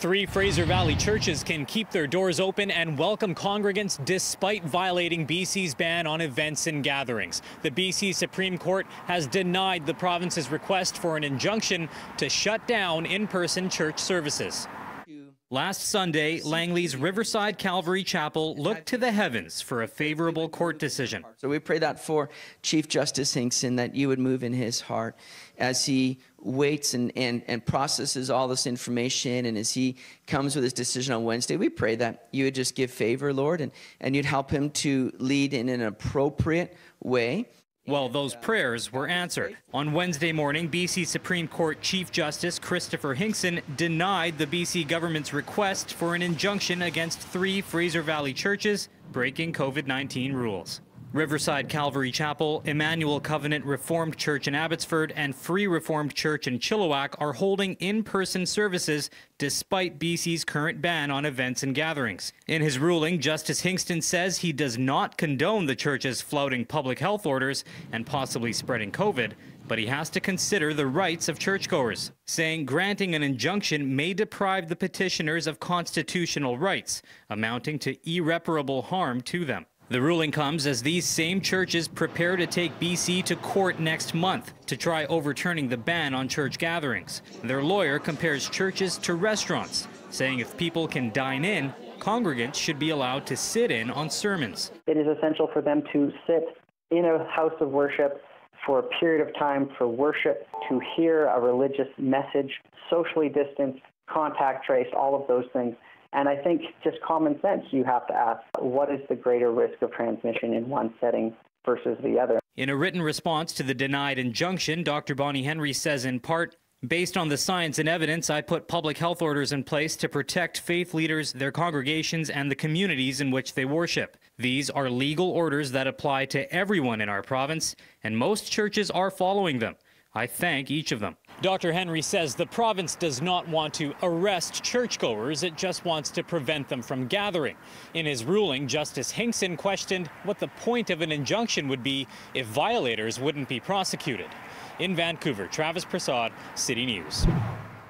Three Fraser Valley churches can keep their doors open and welcome congregants despite violating BC's ban on events and gatherings. The BC Supreme Court has denied the province's request for an injunction to shut down in-person church services. Last Sunday, Langley's Riverside Calvary Chapel looked to the heavens for a favorable court decision. So we pray that for Chief Justice Hinkson, that you would move in his heart as he waits and, and, and processes all this information and as he comes with his decision on Wednesday. We pray that you would just give favor, Lord, and, and you'd help him to lead in an appropriate way. Well, those prayers were answered. On Wednesday morning, BC Supreme Court Chief Justice Christopher Hinkson denied the BC government's request for an injunction against three Fraser Valley churches breaking COVID 19 rules. Riverside Calvary Chapel, Emmanuel Covenant Reformed Church in Abbotsford, and Free Reformed Church in Chilliwack are holding in person services despite BC's current ban on events and gatherings. In his ruling, Justice Hinkson says he does not condone the churches flouting public health orders and possibly spreading COVID, but he has to consider the rights of churchgoers, saying granting an injunction may deprive the petitioners of constitutional rights, amounting to irreparable harm to them. The ruling comes as these same churches prepare to take BC to court next month to try overturning the ban on church gatherings. Their lawyer compares churches to restaurants, saying if people can dine in, congregants should be allowed to sit in on sermons. It is essential for them to sit in a house of worship for a period of time for worship, to hear a religious message, socially distanced, contact traced, all of those things. And I think just common sense, you have to ask what is the greater risk of transmission in one setting versus the other. In a written response to the denied injunction, Dr. Bonnie Henry says in part, Based on the science and evidence, I put public health orders in place to protect faith leaders, their congregations, and the communities in which they worship. These are legal orders that apply to everyone in our province, and most churches are following them. I thank each of them. Dr. Henry says the province does not want to arrest churchgoers, it just wants to prevent them from gathering. In his ruling, Justice Hinkson questioned what the point of an injunction would be if violators wouldn't be prosecuted. In Vancouver, Travis Prasad, City News.